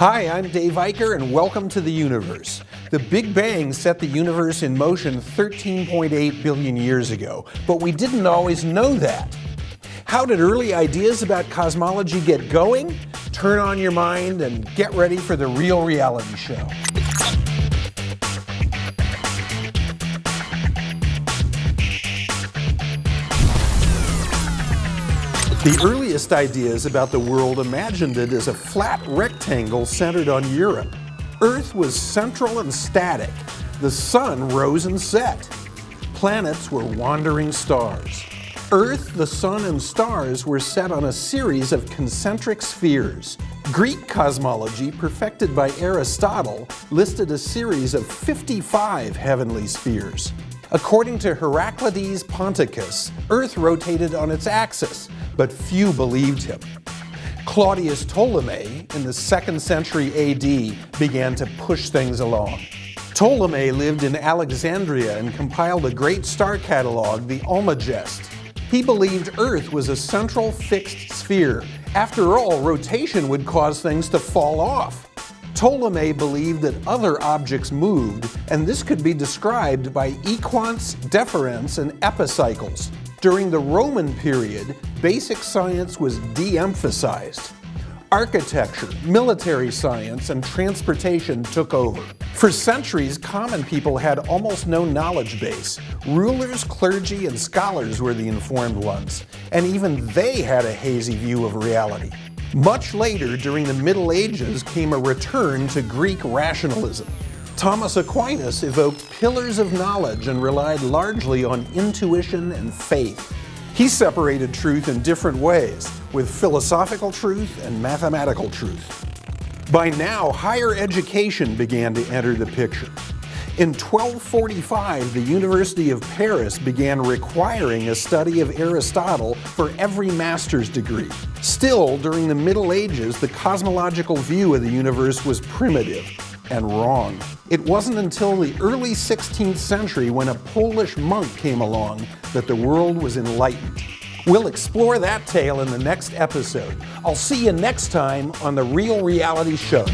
Hi, I'm Dave Eicher, and welcome to the universe. The Big Bang set the universe in motion 13.8 billion years ago, but we didn't always know that. How did early ideas about cosmology get going? Turn on your mind and get ready for the real reality show. The earliest ideas about the world imagined it as a flat rectangle centered on Europe. Earth was central and static. The sun rose and set. Planets were wandering stars. Earth, the sun, and stars were set on a series of concentric spheres. Greek cosmology, perfected by Aristotle, listed a series of 55 heavenly spheres. According to Heraclides Ponticus, Earth rotated on its axis, but few believed him. Claudius Ptolemy, in the second century AD, began to push things along. Ptolemy lived in Alexandria and compiled a great star catalog, the Almagest. He believed Earth was a central fixed sphere. After all, rotation would cause things to fall off. Ptolemy believed that other objects moved, and this could be described by equants, deferents, and epicycles. During the Roman period, basic science was de emphasized. Architecture, military science, and transportation took over. For centuries, common people had almost no knowledge base. Rulers, clergy, and scholars were the informed ones, and even they had a hazy view of reality. Much later, during the Middle Ages, came a return to Greek rationalism. Thomas Aquinas evoked pillars of knowledge and relied largely on intuition and faith. He separated truth in different ways, with philosophical truth and mathematical truth. By now, higher education began to enter the picture. In 1245, the University of Paris began requiring a study of Aristotle for every master's degree. Still, during the Middle Ages, the cosmological view of the universe was primitive and wrong. It wasn't until the early 16th century when a Polish monk came along that the world was enlightened. We'll explore that tale in the next episode. I'll see you next time on The Real Reality Show.